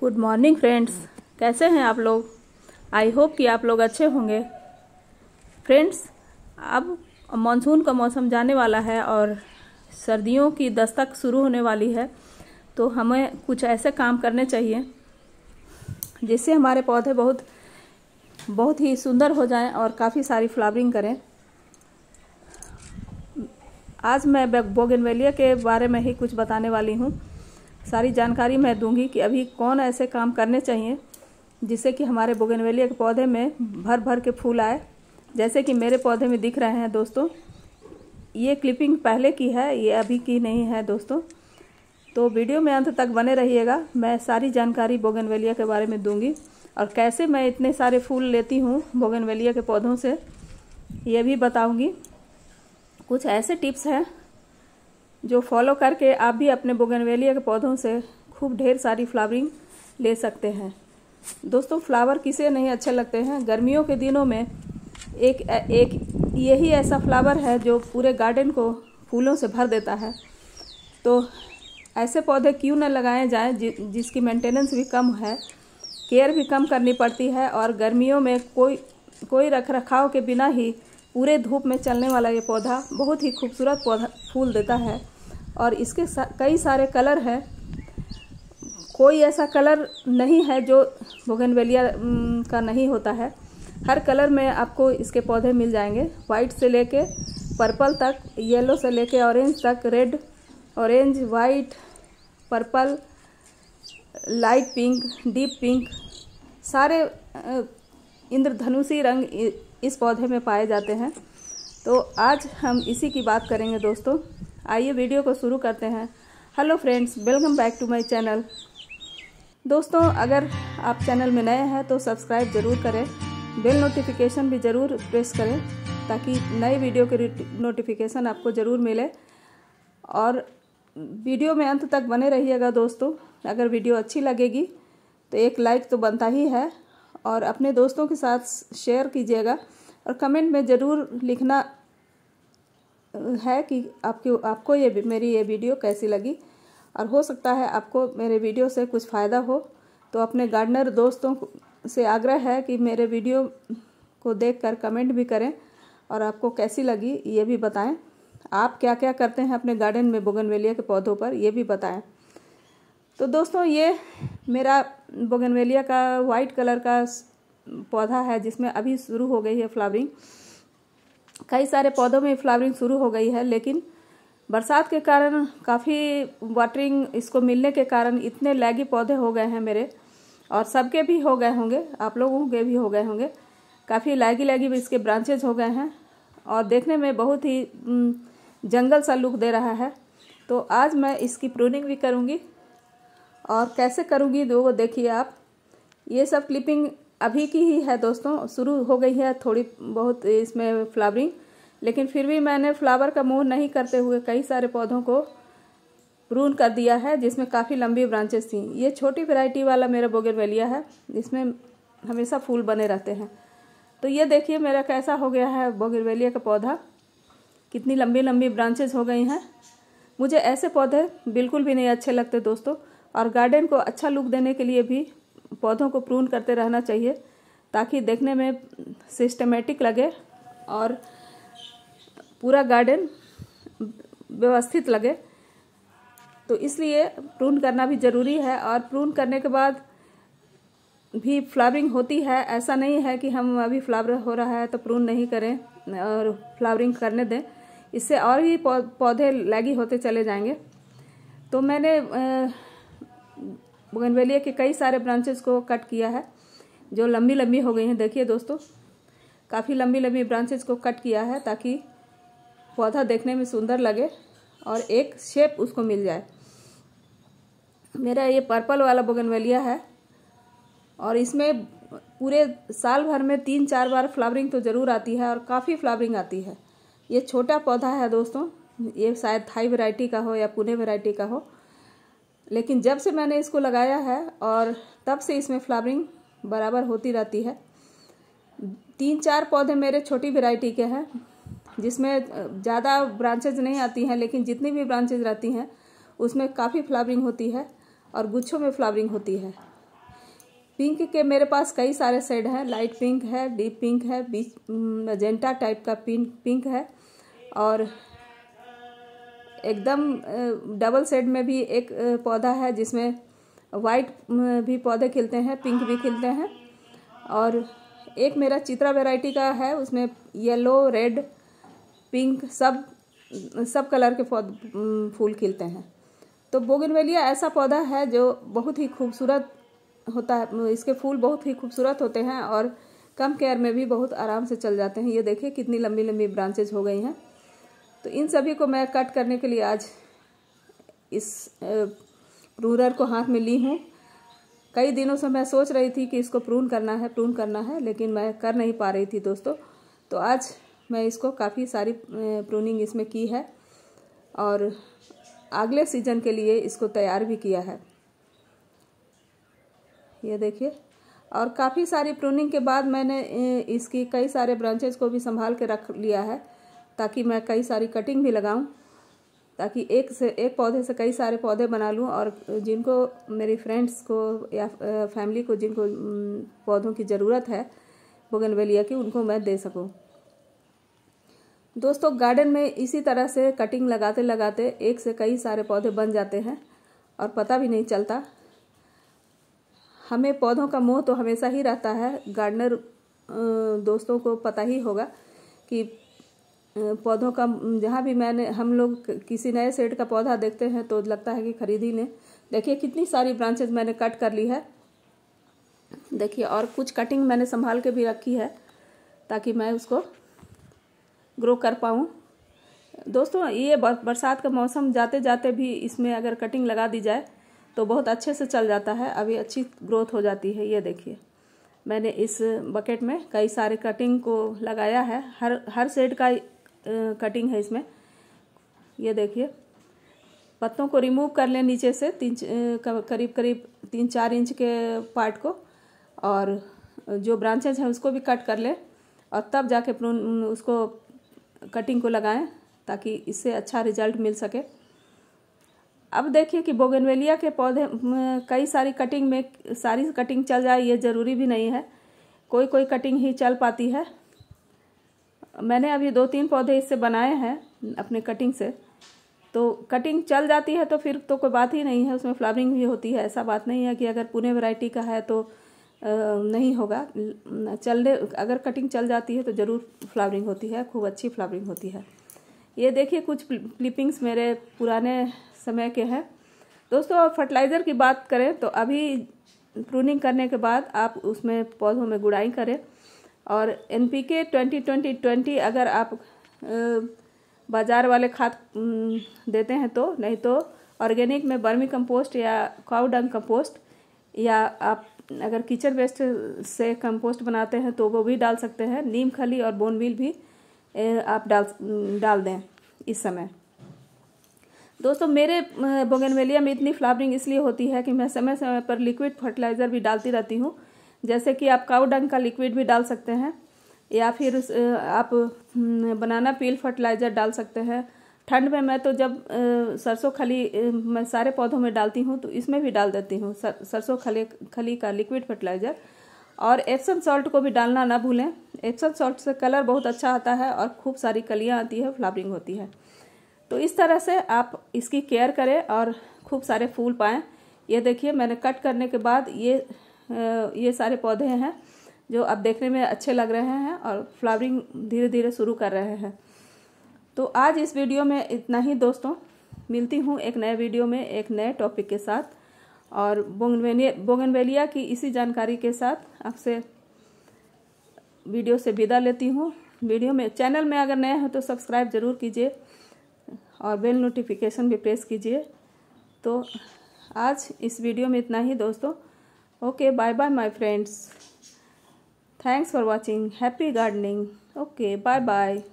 Good morning friends कैसे हैं आप लोग? आई होप कि आप लोग अच्छे होंगे। फ्रेंड्स अब मानसून का मौसम जाने वाला है और सर्दियों की दस्तक शुरू होने वाली है तो हमें कुछ ऐसे काम करने चाहिए, जिससे हमारे पौधे बहुत बहुत ही सुंदर हो जाएँ और काफ़ी सारी फ्लावरिंग करें। आज मैं बोगनवेलिया के बारे में ही कुछ बताने वाली हूँ। सारी जानकारी मैं दूँगी कि अभी कौन ऐसे काम करने चाहिए, जिससे कि हमारे बोगनवेलिया के पौधे में भर भर के फूल आए। जैसे कि मेरे पौधे में दिख रहे हैं दोस्तों, ये क्लिपिंग पहले की है, ये अभी की नहीं है दोस्तों। तो वीडियो में अंत तक बने रहिएगा, मैं सारी जानकारी बोगनवेलिया के बारे में दूँगी। और कैसे मैं इतने सारे फूल लेती हूँ बोगनवेलिया के पौधों से, ये भी बताऊँगी। कुछ ऐसे टिप्स हैं जो फॉलो करके आप भी अपने बोगनवेलिया के पौधों से खूब ढेर सारी फ्लावरिंग ले सकते हैं। दोस्तों फ्लावर किसे नहीं अच्छे लगते हैं? गर्मियों के दिनों में एक एक यही ऐसा फ्लावर है जो पूरे गार्डन को फूलों से भर देता है। तो ऐसे पौधे क्यों न लगाए जाएँ जि, जिसकी मेंटेनेंस भी कम है केयर भी कम करनी पड़ती है और गर्मियों में कोई कोई रख रखाव के बिना ही पूरे धूप में चलने वाला ये पौधा बहुत ही खूबसूरत पौधा फूल देता है। और इसके सा, कई सारे कलर हैं। कोई ऐसा कलर नहीं है जो बोगनवेलिया का नहीं होता है। हर कलर में आपको इसके पौधे मिल जाएँगे। वाइट से लेके पर्पल तक येलो से लेके ऑरेंज तक red orange white purple light pink deep pink सारे इंद्रधनुषी रंग इस पौधे में पाए जाते हैं। तो आज हम इसी की बात करेंगे दोस्तों। आइए वीडियो को शुरू करते हैं। Hello friends welcome back to my channel दोस्तों, अगर आप चैनल में नए हैं तो सब्सक्राइब ज़रूर करें। बेल नोटिफिकेशन भी ज़रूर प्रेस करें, ताकि नए वीडियो के नोटिफिकेशन आपको ज़रूर मिले। और वीडियो में अंत तक बने रहिएगा दोस्तों। अगर वीडियो अच्छी लगेगी तो एक लाइक तो बनता ही है। और अपने दोस्तों के साथ शेयर कीजिएगा। और कमेंट में ज़रूर लिखना है कि आपकी, आपको ये मेरी ये वीडियो कैसी लगी? और हो सकता है आपको मेरे वीडियो से कुछ फ़ायदा हो। तो अपने गार्डनर दोस्तों से आग्रह है कि मेरे वीडियो को देखकर कमेंट भी करें और आपको कैसी लगी ये भी बताएँ। आप क्या क्या करते हैं अपने गार्डन में बोगनवेलिया के पौधों पर, ये भी बताएँ। तो दोस्तों, ये मेरा बोगनवेलिया का वाइट कलर का पौधा है जिसमें अभी शुरू हो गई है फ्लावरिंग। कई सारे पौधों में फ्लावरिंग शुरू हो गई है, लेकिन बरसात के कारण काफ़ी वाटरिंग इसको मिलने के कारण इतने लैगी पौधे हो गए हैं मेरे, और सबके भी हो गए होंगे, आप लोगों के भी हो गए होंगे। काफ़ी लैगी लैगी भी इसके ब्रांचेज हो गए हैं, और देखने में बहुत ही जंगल सा लुक दे रहा है। तो आज मैं इसकी प्रूनिंग भी करूँगी, और कैसे करूँगी वो देखिए आप। ये सब क्लिपिंग अभी की ही है दोस्तों, शुरू हो गई है थोड़ी बहुत इसमें फ्लावरिंग, लेकिन फिर भी मैंने फ्लावर का मूव नहीं करते हुए कई सारे पौधों को प्रून कर दिया है, जिसमें काफ़ी लंबी ब्रांचेस थी। ये छोटी वैरायटी वाला मेरा बोगरवेलिया है, जिसमें हमेशा फूल बने रहते हैं। तो ये देखिए मेरा कैसा हो गया है बोगरवेलिया का पौधा। कितनी लंबी लंबी ब्रांचेस हो गई हैं। मुझे ऐसे पौधे बिल्कुल भी नहीं अच्छे लगते दोस्तों, और गार्डन को अच्छा लुक देने के लिए भी पौधों को प्रून करते रहना चाहिए ताकि देखने में सिस्टमेटिक लगे और पूरा गार्डन व्यवस्थित लगे। तो इसलिए प्रून करना भी ज़रूरी है और प्रून करने के बाद भी फ्लावरिंग होती है। ऐसा नहीं है कि हम अभी फ्लावर हो रहा है तो प्रून नहीं करें और फ्लावरिंग करने दें। इससे और भी पौधे लैगी होते चले जाएँगे। तो मैंने बोगनवेलिया के कई सारे ब्रांचेस को कट किया है, जो लंबी लंबी हो गई हैं। देखिए दोस्तों, काफ़ी लंबी लंबी ब्रांचेस को कट किया है ताकि पौधा देखने में सुंदर लगे और एक शेप उसको मिल जाए। मेरा ये पर्पल वाला बोगनवेलिया है और इसमें पूरे साल भर में तीन चार बार फ्लावरिंग तो ज़रूर आती है और काफ़ी फ्लावरिंग आती है। ये छोटा पौधा है दोस्तों, ये शायद थाई वैरायटी का हो या पुणे वैरायटी का हो। लेकिन जब से मैंने इसको लगाया है और तब से इसमें फ्लावरिंग बराबर होती रहती है। तीन चार पौधे मेरे छोटी वेराइटी के हैं, जिसमें ज़्यादा ब्रांचेज नहीं आती हैं, लेकिन जितनी भी ब्रांचेज रहती हैं, उसमें काफ़ी फ्लावरिंग होती है और गुच्छों में फ्लावरिंग होती है। पिंक के मेरे पास कई सारे शेड हैं लाइट पिंक है डीप पिंक है बीच मजेंटा टाइप का पिंक पिंक है और एकदम डबल शेड में भी एक पौधा है जिसमें वाइट भी पौधे खिलते हैं पिंक भी खिलते हैं। और एक मेरा चित्रा वैरायटी का है, उसमें येलो रेड पिंक सब सब कलर के फूल खिलते हैं। तो बोगनवेलिया ऐसा पौधा है जो बहुत ही खूबसूरत होता है इसके फूल बहुत ही खूबसूरत होते हैं और कम केयर में भी बहुत आराम से चल जाते हैं। ये देखिए कितनी लंबी लंबी ब्रांचेज हो गई हैं। तो इन सभी को मैं कट करने के लिए आज इस प्रूनर को हाथ में ली हूँ। कई दिनों से मैं सोच रही थी कि इसको प्रून करना है, प्रून करना है, लेकिन मैं कर नहीं पा रही थी दोस्तों। तो आज मैं इसको काफ़ी सारी प्रूनिंग इसमें की है और अगले सीज़न के लिए इसको तैयार भी किया है। ये देखिए, और काफ़ी सारी प्रूनिंग के बाद मैंने इसकी कई सारे ब्रांचेज को भी संभाल के रख लिया है। ताकि मैं कई सारी कटिंग भी लगाऊँ, ताकि एक से, एक पौधे से कई सारे पौधे बना लूँ और जिनको मेरी फ्रेंड्स को या फैमिली को जिनको पौधों की ज़रूरत है, बोगनवेलिया की, उनको मैं दे सकूँ। दोस्तों गार्डन में इसी तरह से कटिंग लगाते लगाते एक से कई सारे पौधे बन जाते हैं और पता भी नहीं चलता। हमें पौधों का मोह तो हमेशा ही रहता है। गार्डनर दोस्तों को पता ही होगा कि पौधों का, जहाँ भी मैंने, हम लोग किसी नए सेट का पौधा देखते हैं तो लगता है कि खरीद ही लें। देखिए, कितनी सारी ब्रांचेज मैंने कट कर ली है। देखिए, और कुछ कटिंग मैंने संभाल के भी रखी है ताकि मैं उसको ग्रो कर पाऊँ। दोस्तों, ये बरसात का मौसम जाते जाते भी इसमें अगर कटिंग लगा दी जाए तो बहुत अच्छे से चल जाता है। अभी अच्छी ग्रोथ हो जाती है, ये देखिए। मैंने इस बकेट में कई सारे कटिंग को लगाया है। हर हर सेट का कटिंग है इसमें। ये देखिए, पत्तों को रिमूव कर लें नीचे से तीन करीब करीब तीन, चार इंच के पार्ट को और जो ब्रांचेज हैं उसको भी कट कर लें और तब जाके प्रून उसको कटिंग को लगाएँ ताकि इससे अच्छा रिज़ल्ट मिल सके। अब देखिए कि बोगनवेलिया के पौधे कई सारी कटिंग में, सारी कटिंग चल जाए ये ज़रूरी भी नहीं है। कोई कोई कटिंग ही चल पाती है। मैंने अभी दो तीन पौधे इससे बनाए हैं, अपने कटिंग से। तो कटिंग चल जाती है तो फिर तो कोई बात ही नहीं है, उसमें फ्लावरिंग भी होती है, ऐसा बात नहीं है कि अगर पुणे वैरायटी का है तो नहीं होगा। चलने, अगर कटिंग चल जाती है तो ज़रूर फ्लावरिंग होती है, खूब अच्छी फ्लावरिंग होती है। ये देखिए कुछ क्लिपिंग्स मेरे पुराने समय के हैं। दोस्तों फर्टिलाइज़र की बात करें तो अभी प्रूनिंग करने के बाद आप उसमें पौधों में गुड़ाई करें। और N P K twenty twenty twenty अगर आप बाज़ार वाले खाद देते हैं तो नहीं तो ऑर्गेनिक में बर्मी कंपोस्ट या काउ डंग कंपोस्ट या आप अगर किचन वेस्ट से कंपोस्ट बनाते हैं तो वो भी डाल सकते हैं। नीम, खली और बोनविल भी आप डाल डाल दें इस समय। दोस्तों, मेरे बोगनवेलिया में इतनी फ्लावरिंग इसलिए होती है कि मैं समय समय पर लिक्विड फर्टिलाइज़र भी डालती रहती हूँ। जैसे कि आप काउ डंग का लिक्विड भी डाल सकते हैं, या फिर आप बनाना पील फर्टिलाइज़र डाल सकते हैं। ठंड में मैं तो जब सरसों खली मैं सारे पौधों में डालती हूँ तो इसमें भी डाल देती हूँ सरसों खली खली का लिक्विड फर्टिलाइज़र। और एप्सम सॉल्ट को भी डालना ना भूलें। एप्सम सॉल्ट से कलर बहुत अच्छा आता है और खूब सारी कलियाँ आती है, फ्लावरिंग होती है। तो इस तरह से आप इसकी केयर करें और खूब सारे फूल पाएँ। ये देखिए, मैंने कट करने के बाद ये ये सारे पौधे हैं, जो अब देखने में अच्छे लग रहे हैं और फ्लावरिंग धीरे धीरे शुरू कर रहे हैं। तो आज इस वीडियो में इतना ही दोस्तों। मिलती हूँ एक नए वीडियो में, एक नए टॉपिक के साथ। और बोगनवेलिया की इसी जानकारी के साथ आपसे वीडियो से विदा लेती हूँ। वीडियो में, चैनल में अगर नए हैं तो सब्सक्राइब ज़रूर कीजिए और बेल नोटिफिकेशन भी प्रेस कीजिए। तो आज इस वीडियो में इतना ही दोस्तों। Okay bye bye my friends. Thanks for watching. Happy gardening. Okay bye bye